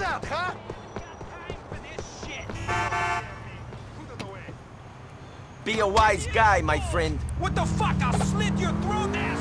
Was that, huh? Be a wise guy, my friend. What the fuck? I'll slit your throat, asshole!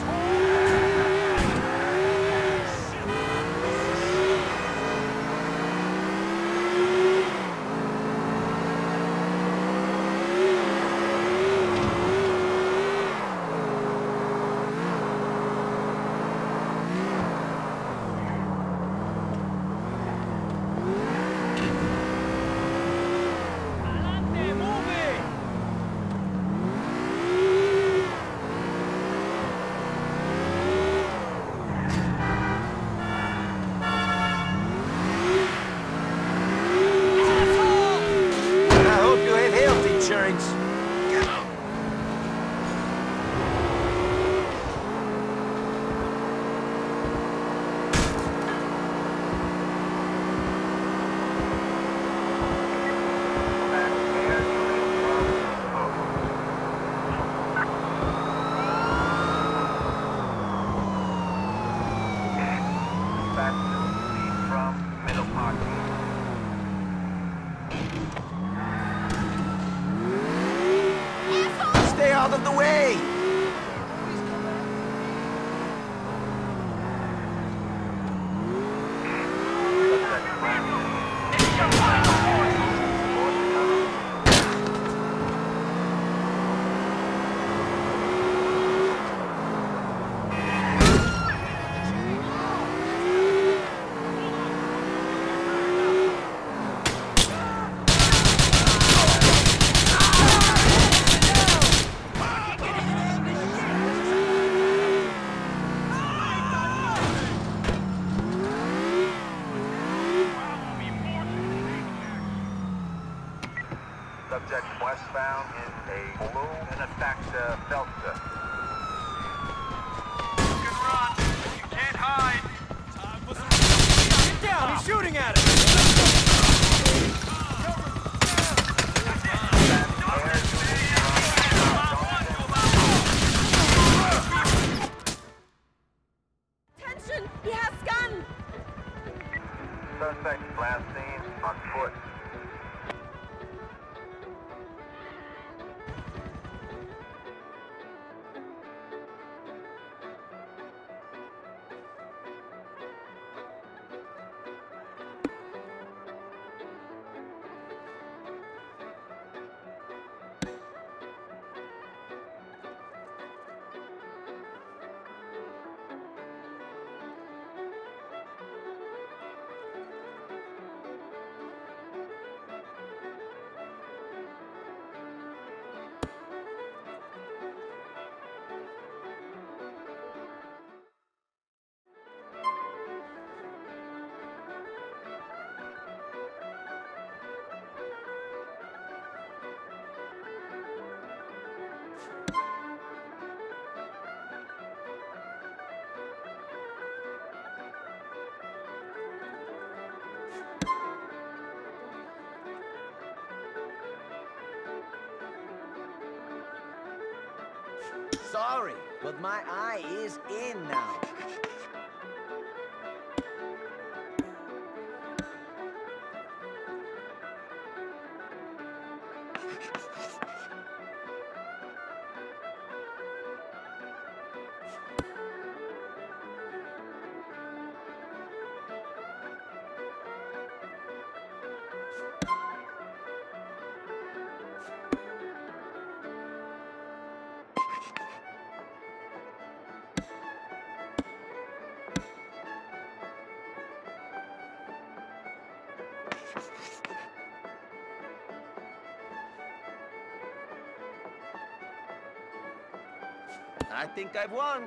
But my eye is in now. I think I've won.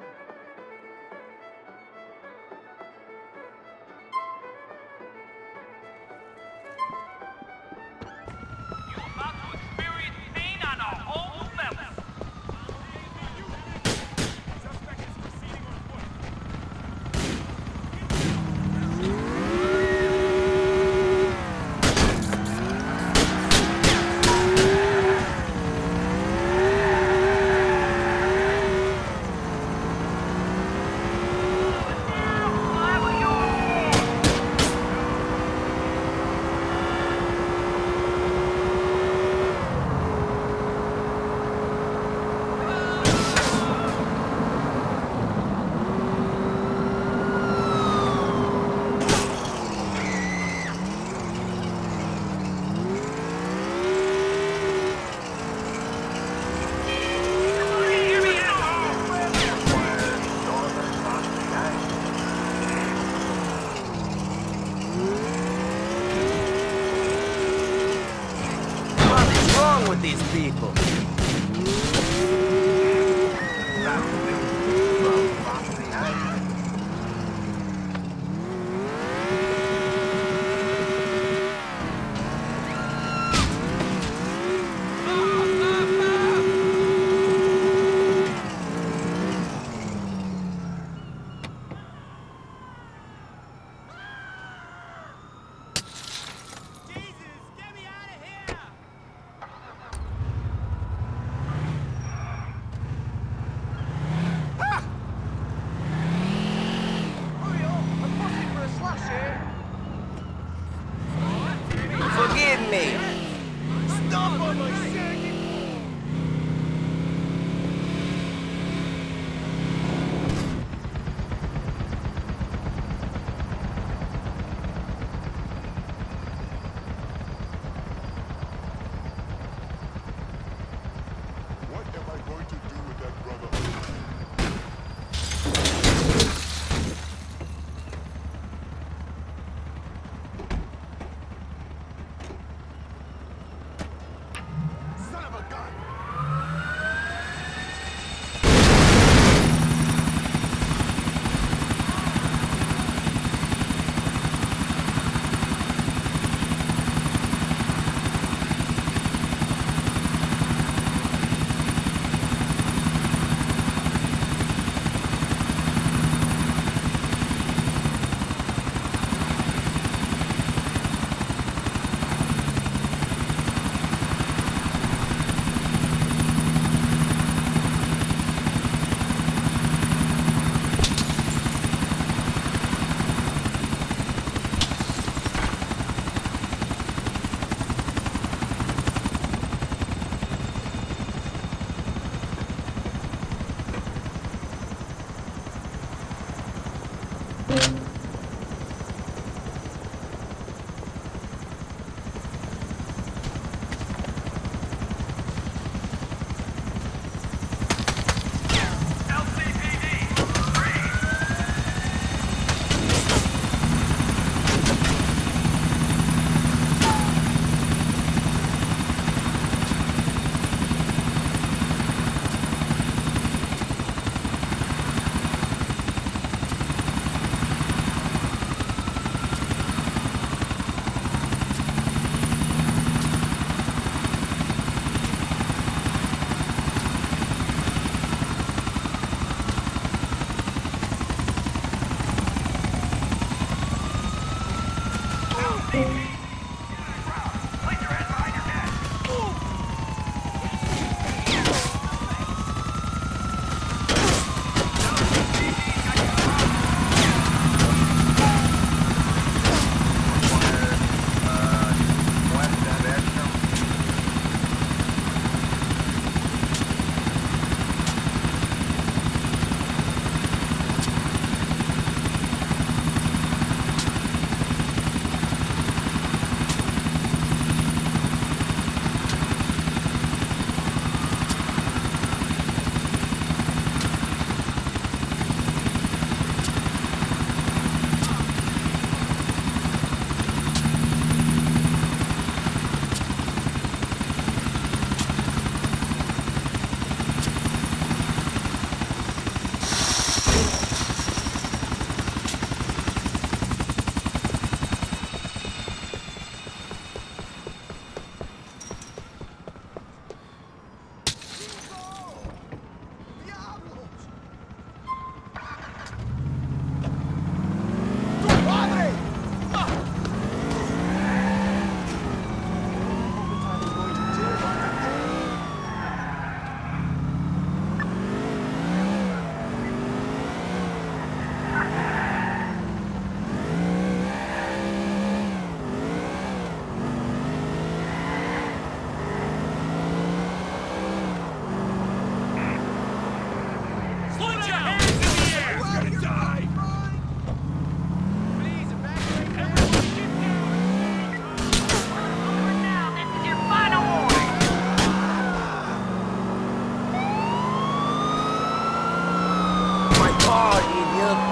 啊已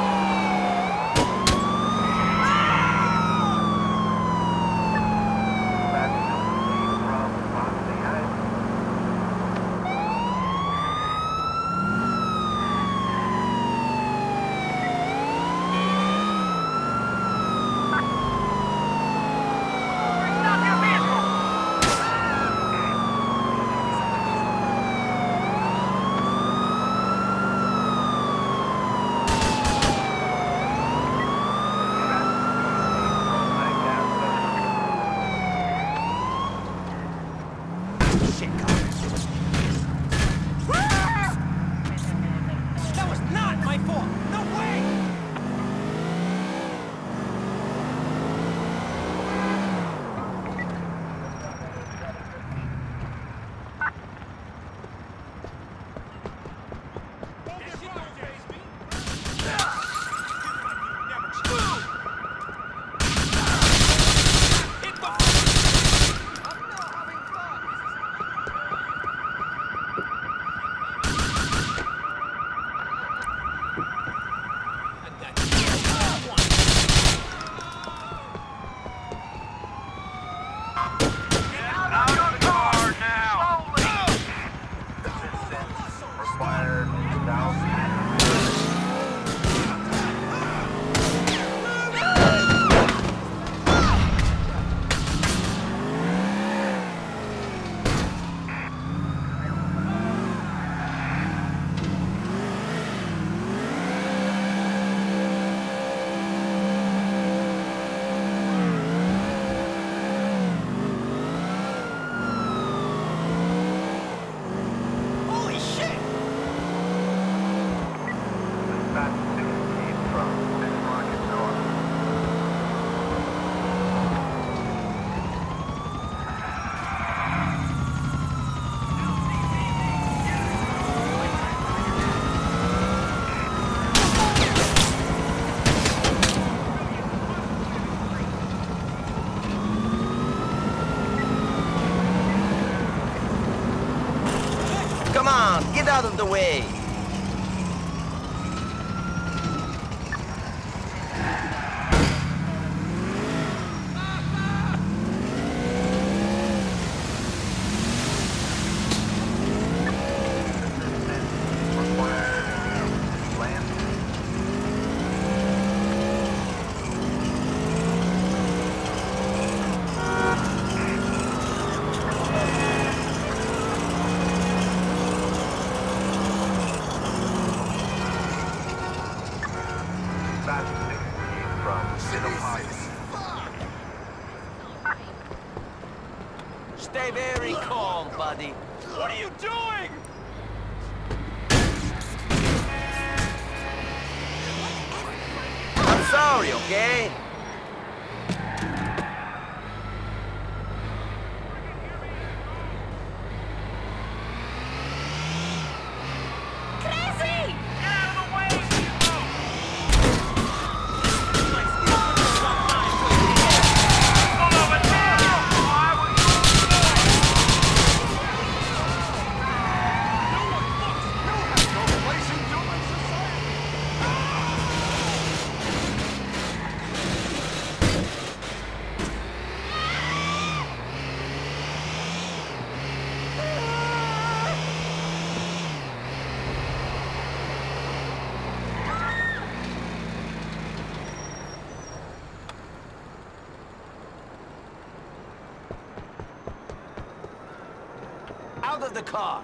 of the car.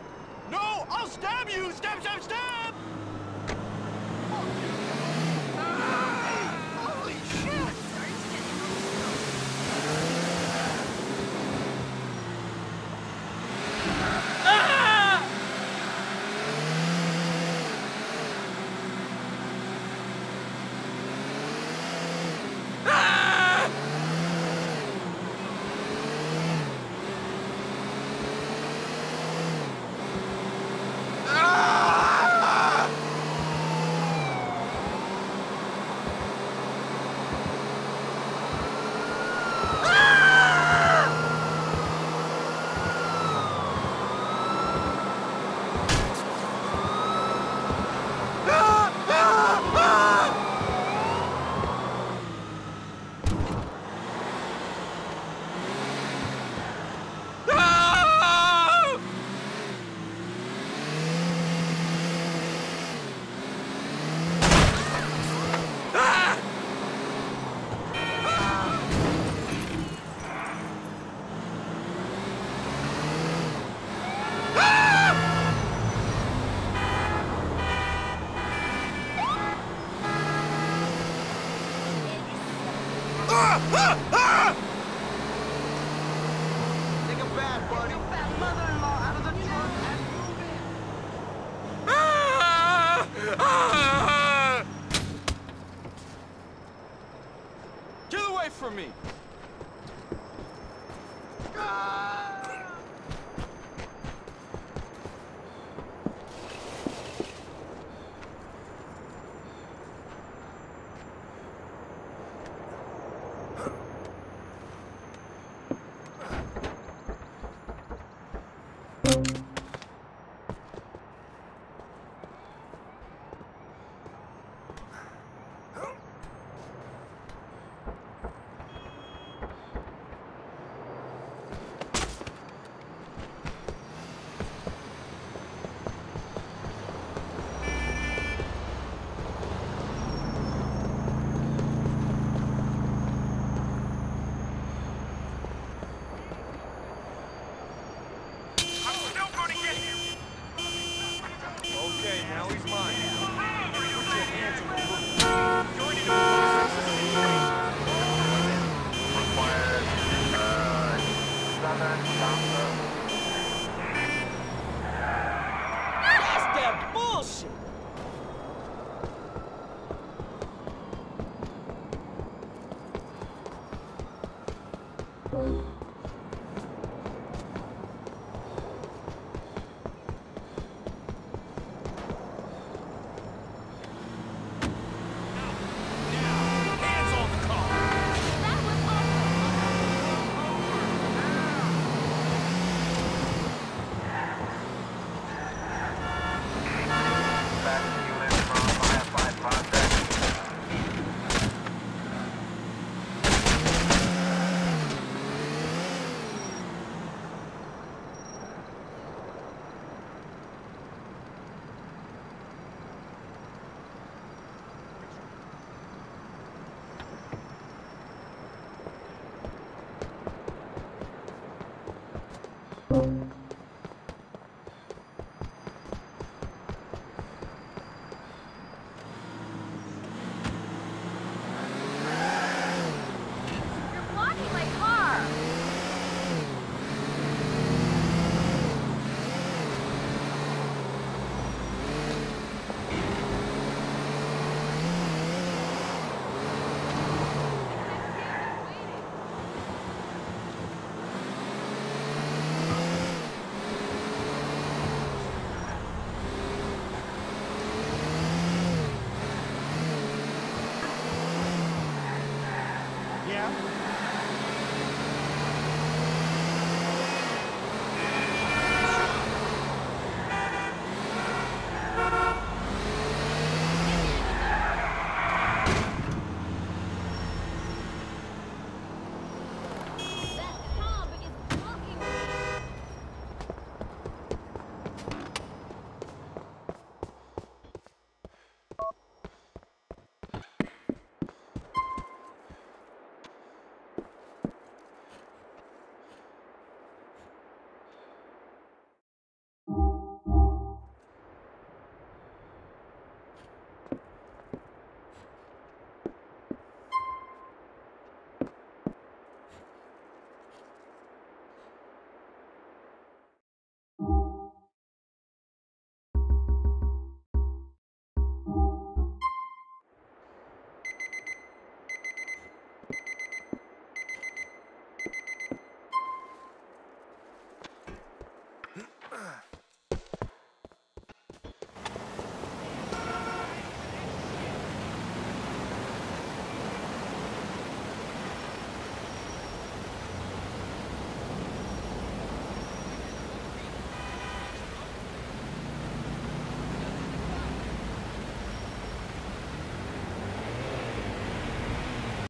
No, I'll stab you! Stab, stab, stab! you Now he's mine.